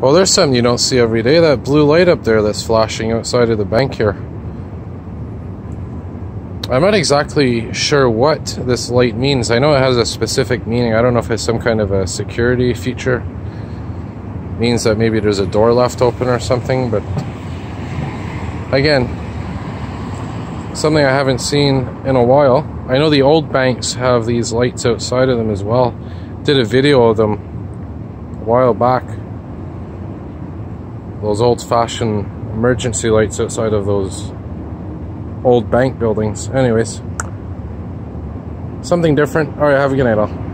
Well, there's something you don't see every day. That blue light up there that's flashing outside of the bank here. I'm not exactly sure what this light means. I know it has a specific meaning. I don't know if it's some kind of a security feature. It means that maybe there's a door left open or something, but again, something I haven't seen in a while. I know the old banks have these lights outside of them as well. Did a video of them a while back. Those old fashioned emergency lights outside of those old bank buildings. Anyways, something different. All right, have a good night, all.